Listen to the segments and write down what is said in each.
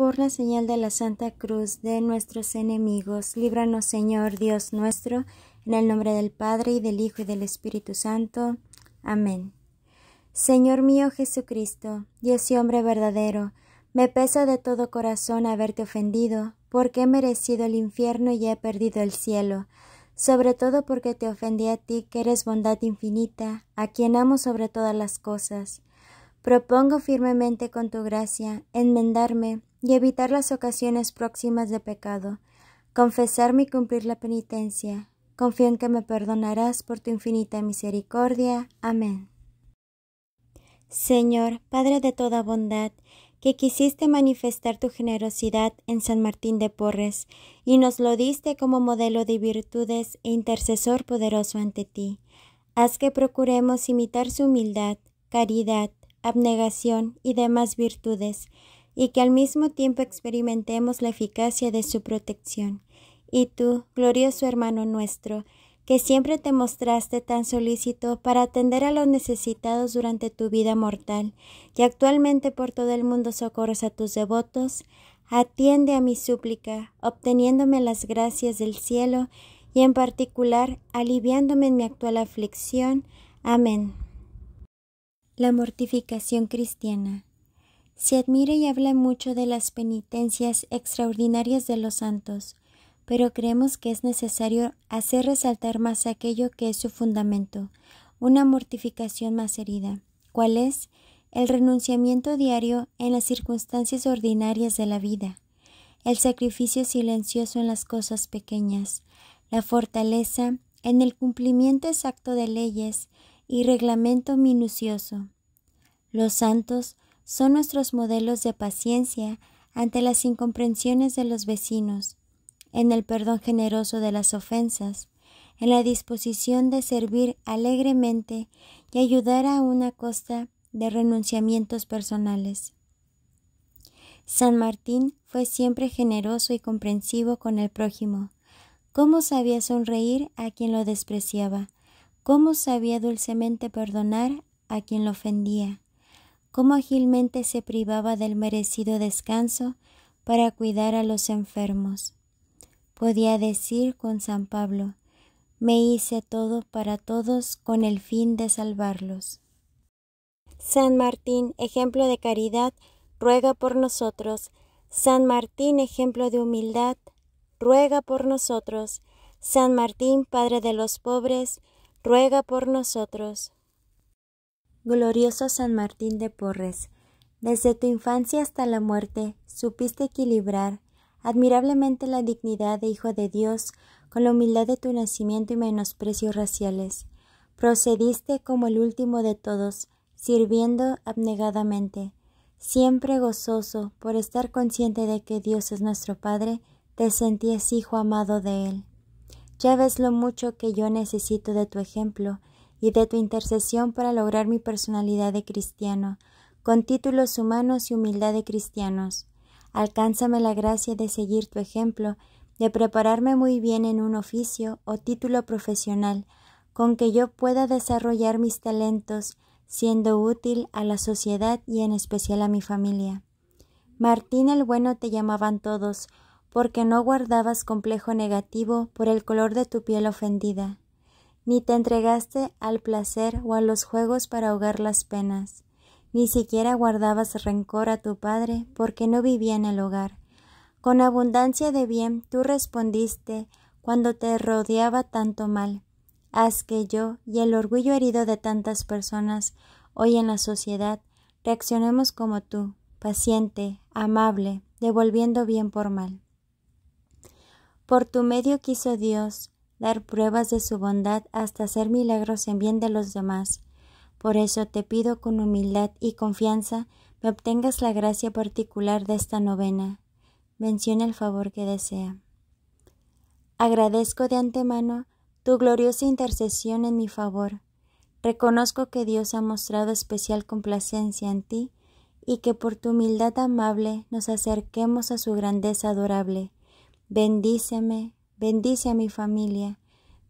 por la señal de la Santa Cruz de nuestros enemigos, líbranos Señor Dios nuestro, en el nombre del Padre y del Hijo y del Espíritu Santo. Amén. Señor mío Jesucristo, Dios y hombre verdadero, me pesa de todo corazón haberte ofendido, porque he merecido el infierno y he perdido el cielo, sobre todo porque te ofendí a ti, que eres bondad infinita, a quien amo sobre todas las cosas. Propongo firmemente con tu gracia enmendarme y evitar las ocasiones próximas de pecado, confesarme y cumplir la penitencia. Confío en que me perdonarás por tu infinita misericordia. Amén. Señor, Padre de toda bondad, que quisiste manifestar tu generosidad en San Martín de Porres, y nos lo diste como modelo de virtudes e intercesor poderoso ante ti. Haz que procuremos imitar su humildad, caridad, abnegación y demás virtudes, y que al mismo tiempo experimentemos la eficacia de su protección. Y tú, glorioso hermano nuestro, que siempre te mostraste tan solícito para atender a los necesitados durante tu vida mortal, y actualmente por todo el mundo socorres a tus devotos, atiende a mi súplica, obteniéndome las gracias del cielo, y en particular aliviándome en mi actual aflicción. Amén. La mortificación cristiana. Se admira y habla mucho de las penitencias extraordinarias de los santos, pero creemos que es necesario hacer resaltar más aquello que es su fundamento, una mortificación más herida, cuál es el renunciamiento diario en las circunstancias ordinarias de la vida, el sacrificio silencioso en las cosas pequeñas, la fortaleza en el cumplimiento exacto de leyes, y reglamento minucioso. Los santos son nuestros modelos de paciencia ante las incomprensiones de los vecinos, en el perdón generoso de las ofensas, en la disposición de servir alegremente y ayudar a una costa de renunciamientos personales. San Martín fue siempre generoso y comprensivo con el prójimo. ¿Cómo sabía sonreír a quien lo despreciaba? cómo sabía dulcemente perdonar a quien lo ofendía, cómo ágilmente se privaba del merecido descanso para cuidar a los enfermos. Podía decir con San Pablo, me hice todo para todos con el fin de salvarlos. San Martín, ejemplo de caridad, ruega por nosotros. San Martín, ejemplo de humildad, ruega por nosotros. San Martín, Padre de los pobres, ruega por nosotros. Glorioso San Martín de Porres, desde tu infancia hasta la muerte supiste equilibrar admirablemente la dignidad de Hijo de Dios con la humildad de tu nacimiento y menosprecios raciales. Procediste como el último de todos, sirviendo abnegadamente. Siempre gozoso por estar consciente de que Dios es nuestro Padre, te sentías hijo amado de Él. Ya ves lo mucho que yo necesito de tu ejemplo y de tu intercesión para lograr mi personalidad de cristiano, con títulos humanos y humildad de cristianos. Alcánzame la gracia de seguir tu ejemplo, de prepararme muy bien en un oficio o título profesional, con que yo pueda desarrollar mis talentos, siendo útil a la sociedad y en especial a mi familia. Martín el Bueno te llamaban todos, porque no guardabas complejo negativo por el color de tu piel ofendida, ni te entregaste al placer o a los juegos para ahogar las penas, ni siquiera guardabas rencor a tu padre porque no vivía en el hogar. Con abundancia de bien tú respondiste cuando te rodeaba tanto mal. Haz que yo y el orgullo herido de tantas personas hoy en la sociedad reaccionemos como tú, paciente, amable, devolviendo bien por mal. Por tu medio quiso Dios dar pruebas de su bondad hasta hacer milagros en bien de los demás. Por eso te pido con humildad y confianza me obtengas la gracia particular de esta novena. Menciona el favor que desea. Agradezco de antemano tu gloriosa intercesión en mi favor. Reconozco que Dios ha mostrado especial complacencia en ti y que por tu humildad amable nos acerquemos a su grandeza adorable Bendíceme, bendice a mi familia.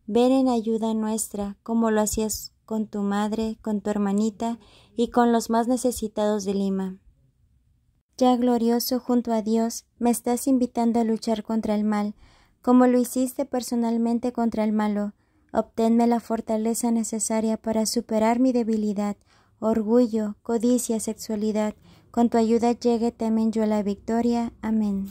Ven en ayuda nuestra, como lo hacías con tu madre, con tu hermanita y con los más necesitados de Lima. ya glorioso junto a Dios, me estás invitando a luchar contra el mal, como lo hiciste personalmente contra el malo. Obténme la fortaleza necesaria para superar mi debilidad, orgullo, codicia, sexualidad. Con tu ayuda llegue temen yo a la victoria. Amén.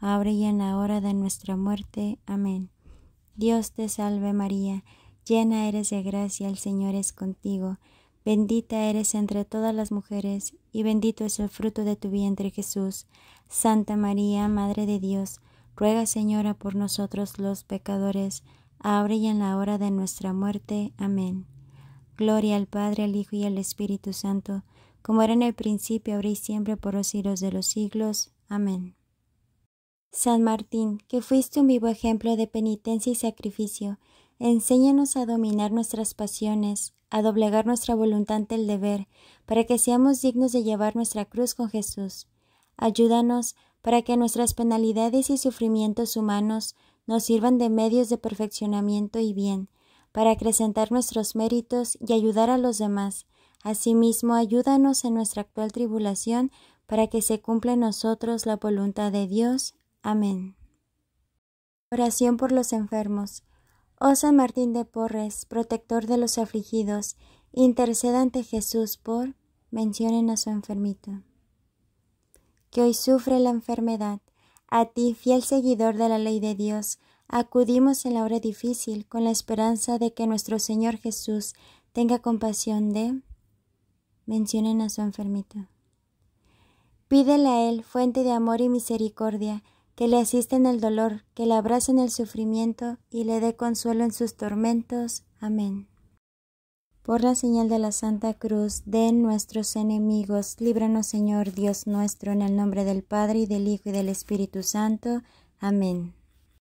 ahora y en la hora de nuestra muerte. Amén. Dios te salve María, llena eres de gracia, el Señor es contigo, bendita eres entre todas las mujeres, y bendito es el fruto de tu vientre Jesús. Santa María, Madre de Dios, ruega Señora por nosotros los pecadores, ahora y en la hora de nuestra muerte. Amén. Gloria al Padre, al Hijo y al Espíritu Santo, como era en el principio, ahora y siempre, por los siglos de los siglos. Amén. San Martín, que fuiste un vivo ejemplo de penitencia y sacrificio, enséñanos a dominar nuestras pasiones, a doblegar nuestra voluntad ante el deber, para que seamos dignos de llevar nuestra cruz con Jesús. Ayúdanos para que nuestras penalidades y sufrimientos humanos nos sirvan de medios de perfeccionamiento y bien, para acrecentar nuestros méritos y ayudar a los demás. Asimismo, ayúdanos en nuestra actual tribulación, para que se cumpla en nosotros la voluntad de Dios. Amén. Oración por los enfermos. Oh San Martín de Porres, protector de los afligidos, interceda ante Jesús por mencionen a su enfermito que hoy sufre la enfermedad. A ti, fiel seguidor de la ley de Dios, acudimos en la hora difícil con la esperanza de que nuestro Señor Jesús tenga compasión de... Mencionen a su enfermito. Pídele a Él, fuente de amor y misericordia, que le asista en el dolor, que le abrace en el sufrimiento y le dé consuelo en sus tormentos. Amén. Por la señal de la Santa Cruz de nuestros enemigos, líbranos Señor Dios nuestro, en el nombre del Padre y del Hijo y del Espíritu Santo. Amén.